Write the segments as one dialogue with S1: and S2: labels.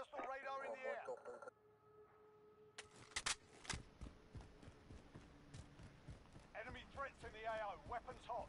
S1: personal radar in the air. Enemy threats in the AO. Weapons hot.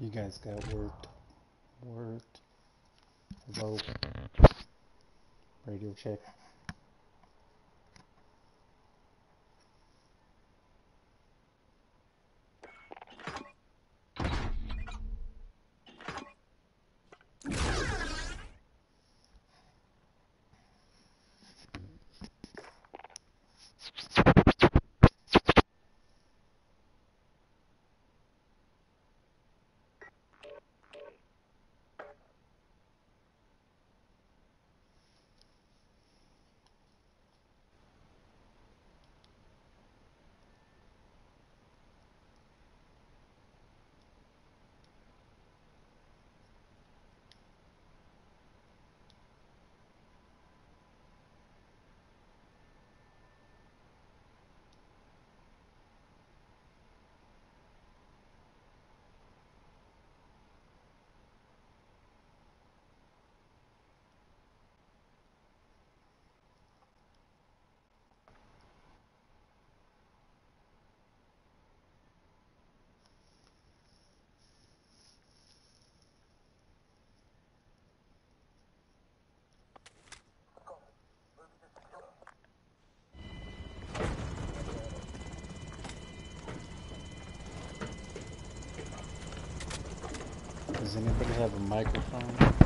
S2: You guys got worked. Worked. Hello. Radio check. Does anybody have a microphone?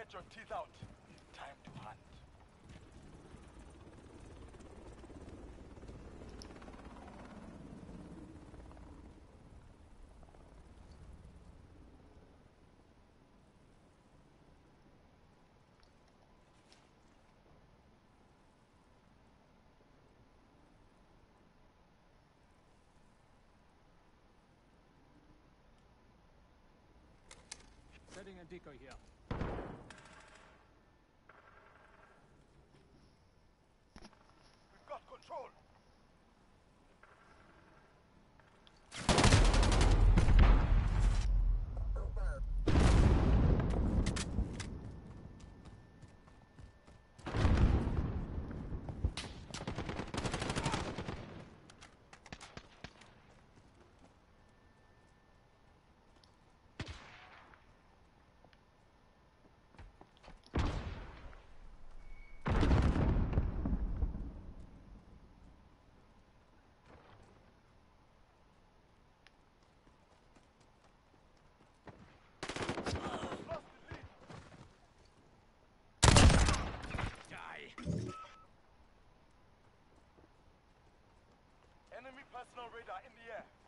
S1: Get your teeth out. Time to hunt.
S3: Setting a decoy here.
S1: We've Enemy personal radar in the air.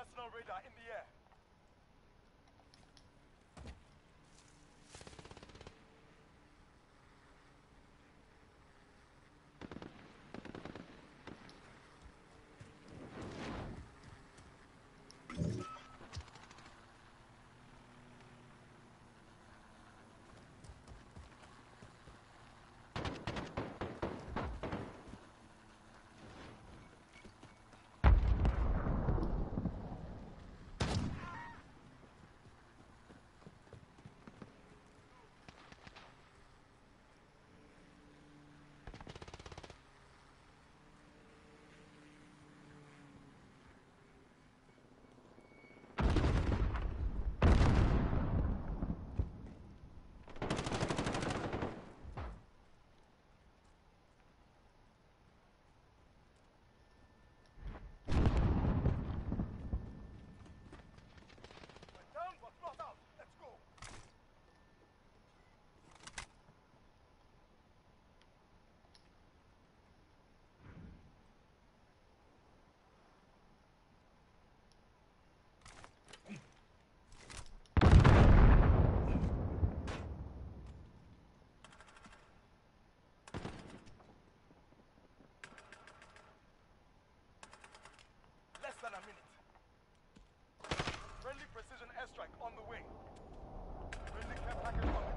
S1: Personal radar Friendly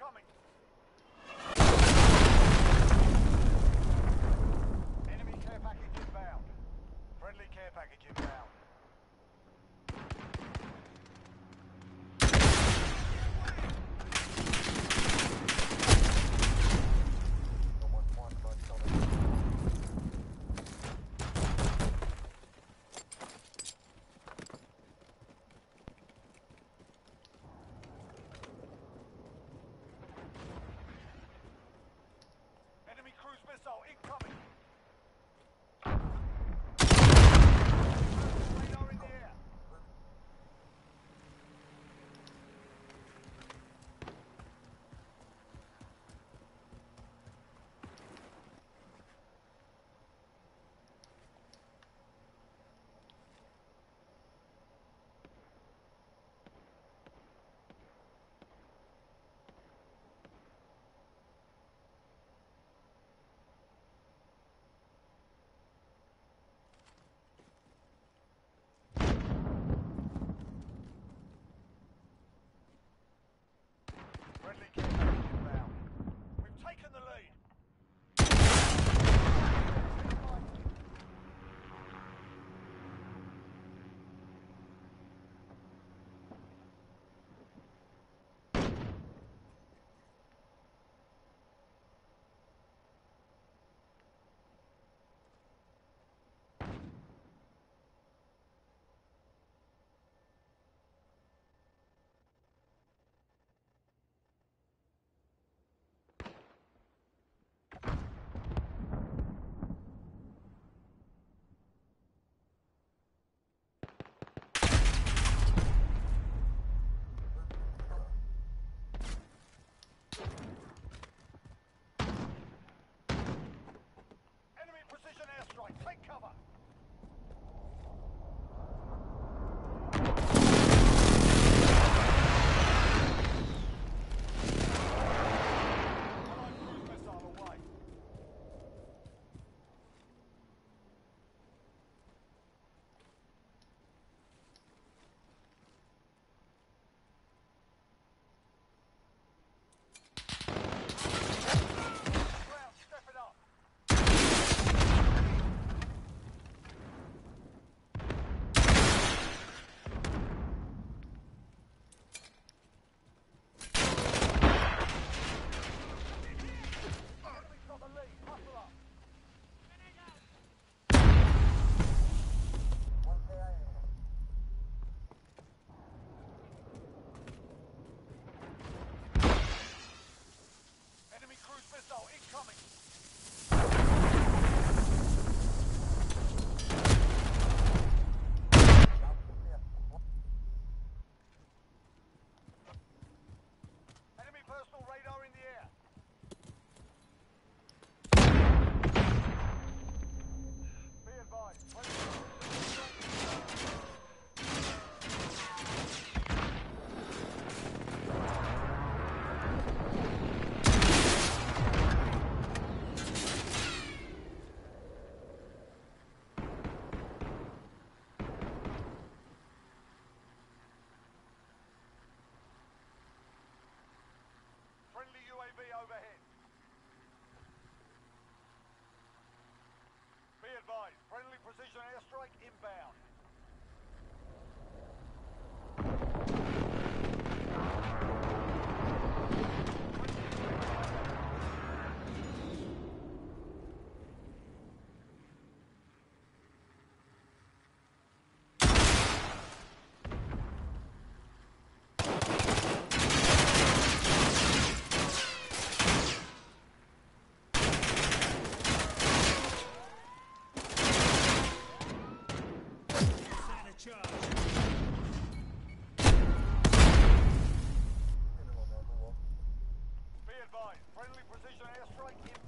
S1: incoming. Take cover. Friendly precision airstrike